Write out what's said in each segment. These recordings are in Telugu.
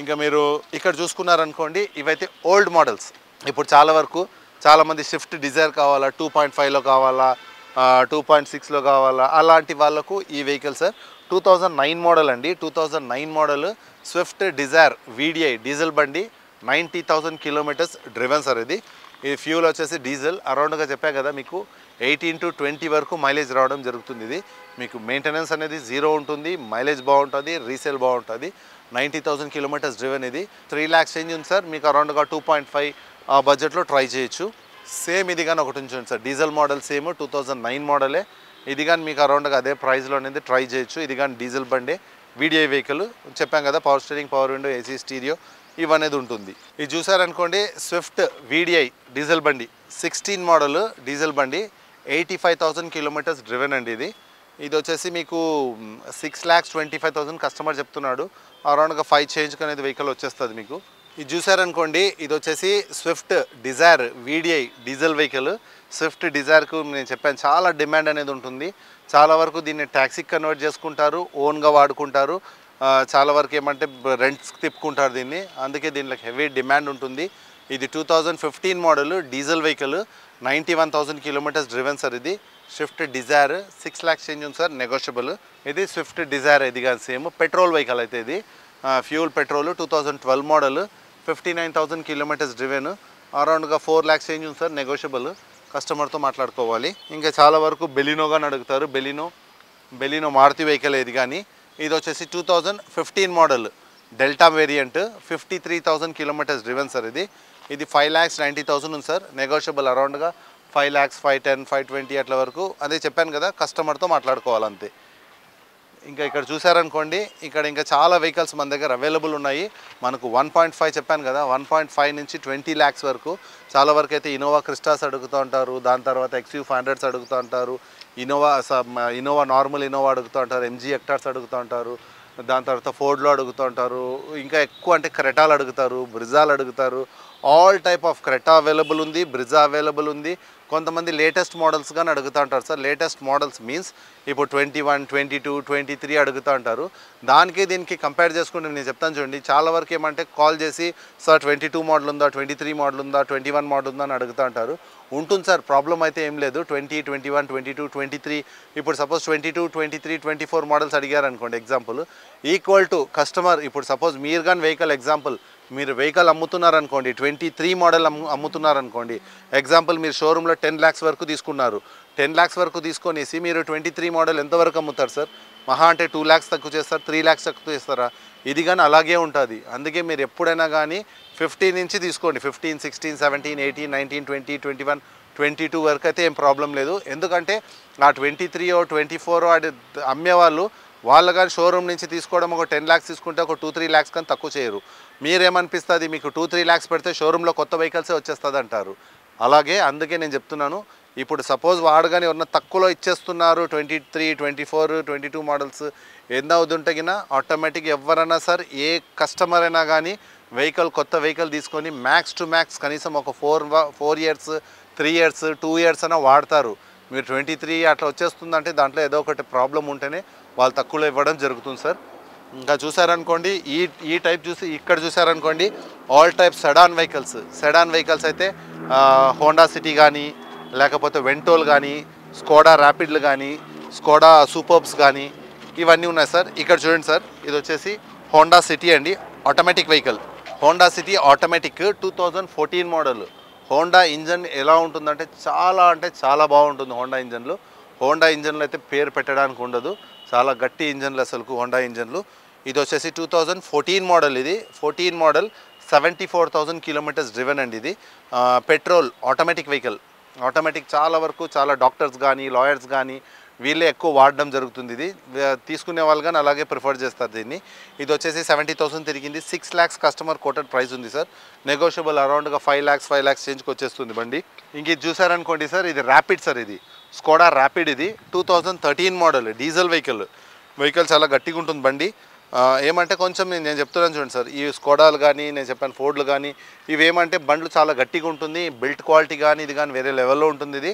ఇంకా మీరు ఇక్కడ చూసుకున్నారనుకోండి ఇవైతే ఓల్డ్ మోడల్స్ ఇప్పుడు చాలా వరకు చాలామంది స్విఫ్ట్ డిజైర్ కావాలా టూ పాయింట్ ఫైవ్లో కావాలా టూ పాయింట్ సిక్స్లో కావాలా అలాంటి వాళ్ళకు ఈ vehicle sir two thousand nine model అండి. Two thousand nine model Swift Dzire VDI diesel బండి ninety thousand kilometres driven sir ఇది. ఇది ఫ్యూల్ వచ్చేసి డీజిల్ అరౌండ్గా చెప్పా కదా మీకు ఎయిటీన్ టు ట్వంటీ వరకు మైలేజ్ రావడం జరుగుతుంది. ఇది మీకు మెయింటెనెన్స్ అనేది జీరో ఉంటుంది మైలేజ్ బాగుంటుంది రీసేల్ బాగుంటుంది. నైంటీ థౌసండ్ కిలోమీటర్స్ డ్రివెన్ ఇది. త్రీ ల్యాక్స్ చేంజ్ ఉంది సార్? మీకు అరౌండ్గా టూ పాయింట్ ఫైవ్ ఆ బడ్జెట్లో ట్రై చేయొచ్చు. సేమ్ ఇది కానీ ఒకటి ఉంచండి sir. Diesel model same two thousand nine మోడలే. ఇది కానీ మీకు అరౌండ్గా అదే ప్రైస్లో అనేది ట్రై చేయొచ్చు. ఇది కానీ డీజిల్ బండి వీడియో వెహికల్ చెప్పాం కదా power steering power window AC stereo ఇవనేది ఉంటుంది. ఇది చూసారనుకోండి స్విఫ్ట్ వీడిఐ డీజిల్ బండి. సిక్స్టీన్ మోడల్ డీజిల్ బండి. Eighty five thousand kilometres driven అండి ఇది. ఇది వచ్చేసి మీకు six lakhs twenty five thousand customer చెప్తున్నాడు. అరౌండ్గా ఫైవ్ చేంజ్కి అనేది వెహికల్ వచ్చేస్తుంది మీకు. ఇది చూసారనుకోండి ఇది వచ్చేసి Swift Dzire VDI diesel vehicle Swift డిజైర్కు నేను చెప్పాను చాలా డిమాండ్ అనేది ఉంటుంది. చాలా వరకు దీన్ని ట్యాక్సీకి కన్వర్ట్ చేసుకుంటారు ఓన్గా వాడుకుంటారు. చాలా వరకు ఏమంటే రెంట్స్కి తిప్పుకుంటారు దీన్ని. అందుకే దీనిలో హెవీ డిమాండ్ ఉంటుంది. ఇది two thousand fifteen model diesel vehicle ninety one thousand kilometres driven sir ఇది Swift Dzire six lakhs change ఉంది సార్ నెగోషియబుల్ ఇది స్విఫ్ట్ డిజైర్ ఇది కానీ సేమ్ పెట్రోల్ వెహికల్ అయితే ఇది. Fuel petrol two thousand twelve model fifty nine thousand kilometres driven అరౌండ్గా four lakhs change ఉంది సార్ నెగోషియబుల్ కస్టమర్తో మాట్లాడుకోవాలి. ఇంకా చాలా వరకు బెలినోగాని అడుగుతారు. బెలినో బెలినో మారుతి వెహికల్ ఇది కానీ. ఇది వచ్చేసి two thousand fifteen model Delta variant fifty three thousand kilometres driven sir ఇది ఇది ఫైవ్ ల్యాక్స్ నైంటీ థౌసండ్ ఉంది sir. Negotiable అరౌండ్గా five lakhs five ten five twenty అట్ల వరకు. అదే చెప్పాను కదా కస్టమర్తో మాట్లాడుకోవాలంతే. ఇంకా ఇక్కడ చూసారనుకోండి ఇక్కడ ఇంకా చాలా వెహికల్స్ మన దగ్గర అవైలబుల్ ఉన్నాయి. మనకు వన్ పాయింట్ ఫైవ్ చెప్పాను కదా వన్ పాయింట్ ఫైవ్ నుంచి ట్వంటీ ల్యాక్స్ వరకు. చాలా వరకు అయితే ఇనోవా క్రిస్టాస్ అడుగుతూ ఉంటారు దాని తర్వాత ఎక్స్యూ ఫైవ్ హండ్రెడ్స్ అడుగుతూ ఉంటారు ఇనోవా స- ఇనోవా నార్మల్ ఇనోవా అడుగుతూ ఉంటారు ఎంజీ ఎక్టార్స్ అడుగుతూ ఉంటారు దాని తర్వాత ఫోర్డ్లో అడుగుతూ ఉంటారు ఇంకా ఎక్కువ అంటే క్రెటాలు అడుగుతారు బ్రిజాలు అడుగుతారు all type of Creta available ఉంది బ్రిజా అవైలబుల్ ఉంది. కొంతమంది లేటెస్ట్ మోడల్స్ కానీ అడుగుతూ ఉంటారు సార్ లేటెస్ట్ మోడల్స్ మీన్స్ ఇప్పుడు twenty one twenty two twenty three అడుగుతూ ఉంటారు. దానికి దీనికి కంపేర్ చేసుకుంటే నేను చెప్తాను చూడండి చాలా వరకు ఏమంటే కాల్ చేసి సార్ ట్వంటీ టూ మోడల్ ఉందా ట్వంటీ త్రీ మోడల్ ఉందా ట్వంటీ వన్ మోడల్ ఉందా? అని అడుగుతూ ఉంటారు. ఉంటుంది సార్ ప్రాబ్లం అయితే ఏం లేదు. Twenty twenty one twenty two twenty three ఇప్పుడు suppose twenty two twenty three twenty four models అడిగారు అనుకోండి ఎగ్జాంపుల్ ఈక్వల్ టు కస్టమర్ ఇప్పుడు సపోజ్ మీరు కానీ వెహికల్ ఎగ్జాంపుల్ మీరు వెహికల్ అమ్ముతున్నారనుకోండి ట్వంటీ త్రీ మోడల్ అమ్ము అమ్ముతున్నారనుకోండి ఎగ్జాంపుల్ మీరు షోరూంలో టెన్ ల్యాక్స్ వరకు తీసుకున్నారు. టెన్ ల్యాక్స్ వరకు తీసుకొనేసి మీరు ట్వంటీ త్రీ మోడల్ ఎంతవరకు అమ్ముతారు సార్? మహా అంటే టూ ల్యాక్స్ తక్కువ చేస్తారు? త్రీ ల్యాక్స్ తక్కువ చేస్తారా? ఇది కానీ అలాగే ఉంటుంది. అందుకే మీరు ఎప్పుడైనా కానీ ఫిఫ్టీన్ నుంచి తీసుకోండి. Fifteen sixteen seventeen eighteen nineteen twenty twenty one twenty two వరకు అయితే ఏం ప్రాబ్లం లేదు. ఎందుకంటే ఆ ట్వంటీ త్రీ ఓ ట్వంటీ ఫోర్ అమ్మే అమ్మేవాళ్ళు వాళ్ళు కానీ షోరూమ్ నుంచి తీసుకోవడం ఒక టెన్ ల్యాక్స్ తీసుకుంటే ఒక టూ త్రీ ల్యాక్స్ కానీ తక్కువ చేయరు. మీరేమనిపిస్తుంది? మీకు టూ త్రీ ల్యాక్స్ పెడితే షోరూంలో కొత్త వెహికల్సే వచ్చేస్తుంది అంటారు. అలాగే అందుకే నేను చెప్తున్నాను ఇప్పుడు సపోజ్ వాడు కానీ ఎవరన్నా తక్కువలో ఇచ్చేస్తున్నారు twenty three twenty four twenty two models ఎంత అవుతుంటే ఆటోమేటిక్ ఎవరైనా సార్ ఏ కస్టమర్ అయినా కానీ వెహికల్ కొత్త వెహికల్ తీసుకొని మ్యాక్స్ టు మ్యాక్స్ కనీసం ఒక four four years three years two years అయినా వాడతారు. మీరు ట్వంటీ త్రీ అట్లా వచ్చేస్తుందంటే దాంట్లో ఏదో ఒకటి ప్రాబ్లం ఉంటేనే వాళ్ళు తక్కువలో ఇవ్వడం జరుగుతుంది సార్. ఇంకా చూసారనుకోండి ఈ ఈ టైప్ చూసి ఇక్కడ చూసారనుకోండి all type sedan vehicles. Sedan vehicles అయితే హోండా సిటీ కానీ లేకపోతే వెంటోల్ కానీ స్కోడా ర్యాపిడ్లు కానీ స్కోడా సూపర్బ్స్ కానీ ఇవన్నీ ఉన్నాయి సార్. ఇక్కడ చూడండి సార్. ఇది వచ్చేసి హోండా సిటీ అండి automatic vehicle. Honda City automatic two thousand fourteen model. Honda engine ఎలా ఉంటుందంటే చాలా అంటే చాలా బాగుంటుంది హోండా ఇంజన్లు. హోండా ఇంజన్లు అయితే పేరు పెట్టడానికి ఉండదు. చాలా గట్టి ఇంజన్లు అసలు హోండా ఇంజన్లు. ఇది వచ్చేసి టూ థౌజండ్ ఫోర్టీన్ మోడల్ ఇది. Fourteen model seventy four thousand kilometres driven అండి ఇది. పెట్రోల్ ఆటోమేటిక్ వెహికల్ ఆటోమేటిక్ చాలా వరకు చాలా డాక్టర్స్ కానీ లాయర్స్ కానీ వీళ్ళే ఎక్కువ వాడడం జరుగుతుంది ఇది. తీసుకునే వాళ్ళు కానీ అలాగే ప్రిఫర్ చేస్తారు దీన్ని. ఇది వచ్చేసి సెవెంటీ థౌసండ్ తిరిగింది. Six lakhs customer quoted price ఉంది సార్. నెగోషియబుల్ అరౌండ్గా ఫైవ్ ల్యాక్స్ ఫైవ్ ల్యాక్స్ చేంజ్కి వచ్చేస్తుంది బండి. ఇంక ఇది చూసారనుకోండి సార్ ఇది ర్యాపిడ్ సార్ ఇది. స్కోడా ర్యాపిడ్ ఇది two thousand thirteen model diesel vehicle vehicle చాలా గట్టిగా ఉంటుంది బండి. ఏమంటే కొంచెం నేను నేను చెప్తున్నాను చూడండి సార్ ఈ స్కోడాలు కానీ నేను చెప్పాను ఫోర్డ్లు కానీ ఇవి ఏమంటే బండ్లు చాలా గట్టిగా ఉంటుంది బిల్ట్ క్వాలిటీ కానీ ఇది కానీ వేరే లెవెల్లో ఉంటుంది ఇది.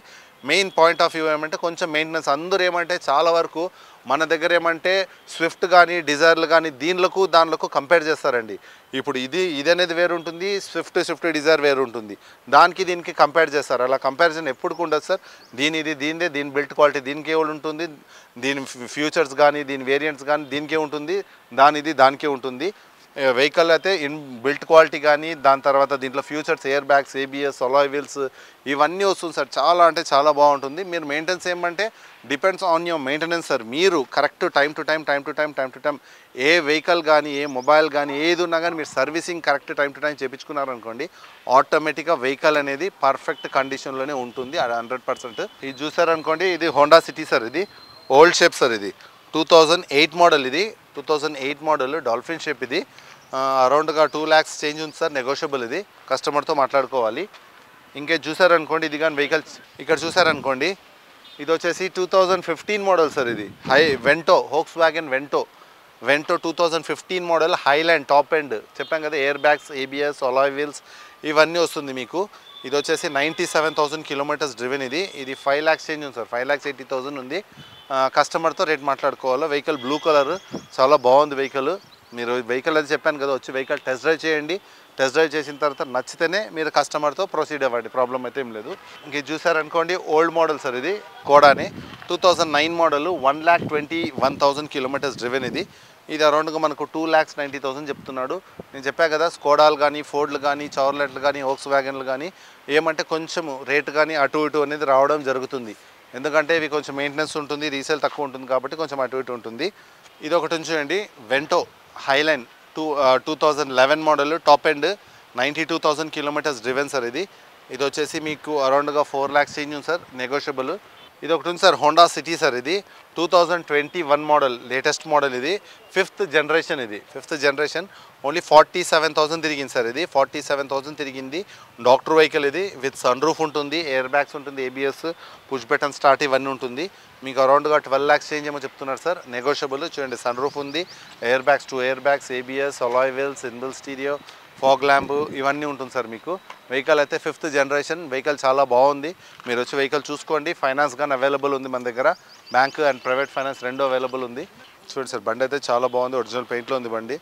మెయిన్ పాయింట్ ఆఫ్ వ్యూ ఏమంటే కొంచెం మెయింటెనెన్స్ అందరూ ఏమంటే చాలా వరకు మన దగ్గర ఏమంటే స్విఫ్ట్ కానీ డిజైర్లు కానీ దీనిలకు దానిలకు కంపేర్ చేస్తారండి. ఇప్పుడు ఇది ఇది అనేది వేరు ఉంటుంది స్విఫ్ట్ స్విఫ్ట్ డిజైర్ వేరు ఉంటుంది. దానికి దీనికి కంపేర్ చేస్తారు. అలా కంపారిజన్ ఎప్పుడు ఉండదు సార్. దీని ఇది దీనిదే దీని బిల్ట్ క్వాలిటీ దీనికే ఉంటుంది. దీని ఫ్యూచర్స్ కానీ దీని వేరియంట్స్ కానీ దీనికే ఉంటుంది. దానిది దానికే ఉంటుంది. వెహికల్ అయితే ఇన్ బిల్ట్ క్వాలిటీ కానీ దాని తర్వాత దీంట్లో features air bags ABS alloy wheels ఇవన్నీ వస్తుంది సార్. చాలా అంటే చాలా బాగుంటుంది. మీరు మెయింటెన్స్ ఏమంటే depends on your maintenance sir. మీరు correct time to time time to time time to time A vehicle కానీ ఏ మొబైల్ కానీ ఏది ఉన్నా కానీ మీరు servicing correct time to time చేయించుకున్నారనుకోండి ఆటోమేటిక్గా వెహికల్ అనేది పర్ఫెక్ట్ కండిషన్లోనే ఉంటుంది. అది హండ్రెడ్ పర్సెంట్ ఇది చూసారనుకోండి ఇది హోండా సిటీ సార్ ఇది. ఓల్డ్ షేప్ సార్ ఇది. టూ థౌజండ్ ఎయిట్ మోడల్ ఇది. Two thousand eight model dolphin shape ఇది. అరౌండ్గా టూ ల్యాక్స్ చేంజ్ ఉంది సార్ నెగోషియబుల్ ఇది. కస్టమర్తో మాట్లాడుకోవాలి. ఇంకే చూసారనుకోండి ఇది కానీ వెహికల్స్ ఇక్కడ చూసారనుకోండి ఇది వచ్చేసి two thousand fifteen model sir ఇది. High Vento Volkswagen Vento. Vento two thousand fifteen model Highline top end చెప్పాం కదా air bags ABS alloy wheels ఇవన్నీ వస్తుంది మీకు. ఇది వచ్చేసి ninety seven thousand kilometres driven ఇది. ఇది ఫైవ్ ల్యాక్స్ చేంజ్ ఉంది sir. Five lakhs eighty thousand ఉంది. కస్టమర్తో రేట్ మాట్లాడుకోవాలి? వెహికల్ బ్లూ కలర్ చాలా బాగుంది వెహికల్ మీరు వెహికల్ అది చెప్పాను కదా వచ్చి వెహికల్ టెస్ట్ డ్రైవ్ చేయండి. టెస్ట్ డ్రైవ్ చేసిన తర్వాత నచ్చితేనే మీరు కస్టమర్తో ప్రొసీడ్ అవ్వండి. ప్రాబ్లం అయితే ఏం లేదు. ఇంక ఇది చూసారనుకోండి ఓల్డ్ మోడల్ సార్ ఇది కోడానే two thousand nine model one lakh twenty one thousand kilometres driven ఇది. ఇది అరౌండ్గా మనకు టూ ల్యాక్స్ నైంటీ థౌసండ్ చెప్తున్నాడు. నేను చెప్పా కదా స్కోడాలు కానీ ఫోర్డ్లు కానీ చవర్లెట్లు కానీ హోక్స్ వ్యాగన్లు కానీ ఏమంటే కొంచెం రేట్ కానీ అటు ఇటు అనేది రావడం జరుగుతుంది. ఎందుకంటే ఇవి కొంచెం మెయింటెనెన్స్ ఉంటుంది రీసేల్ తక్కువ ఉంటుంది కాబట్టి కొంచెం అటు ఇటు ఉంటుంది. ఇది ఒకటి ఉంచండి Vento Highline two two thousand eleven model top end ninety two thousand kilometres driven sir ఇది. ఇది వచ్చేసి మీకు అరౌండ్గా ఫోర్ ల్యాక్స్ చేంజ్ ఉంది సార్ నెగోషియబుల్ ఇది ఒకటి ఉంది సార్ హోండా సిటీ సార్ ఇది. Two thousand twenty one model latest model ఇది. ఫిఫ్త్ జనరేషన్ ఇది. Fifth generation only forty seven thousand తిరిగింది సార్ ఇది. ఫార్టీ సెవెన్ థౌసండ్ తిరిగింది. డాక్టర్ వెహికల్ ఇది. విత్ సన్ రూఫ్ ఉంటుంది ఎయిర్ బ్యాగ్స్ ఉంటుంది ఏబిఎస్ పుష్ బటన్ స్టార్ట్ ఇవన్నీ ఉంటుంది. మీకు అరౌండ్గా ట్వెల్వ్ ల్యాక్స్ చేంజ్ ఏమో చెప్తున్నారు సార్. నెగోషియబుల్ చూడండి సన్ రూఫ్ ఉంది air bags two air bags ABS alloy wheels inbuilt stereo fog lamp ఇవన్నీ ఉంటుంది సార్ మీకు. వెహికల్ అయితే ఫిఫ్త్ జనరేషన్ వెహికల్ చాలా బాగుంది. మీరు వచ్చి వెహికల్ చూసుకోండి. ఫైనాన్స్ కానీ అవైలబుల్ ఉంది మన దగ్గర. బ్యాంక్ అండ్ ప్రైవేట్ ఫైనాన్స్ రెండు అవైలబుల్ ఉంది. చూడండి సార్ బండి అయితే చాలా బాగుంది. ఒరిజినల్ పెయింట్లో ఉంది బండి.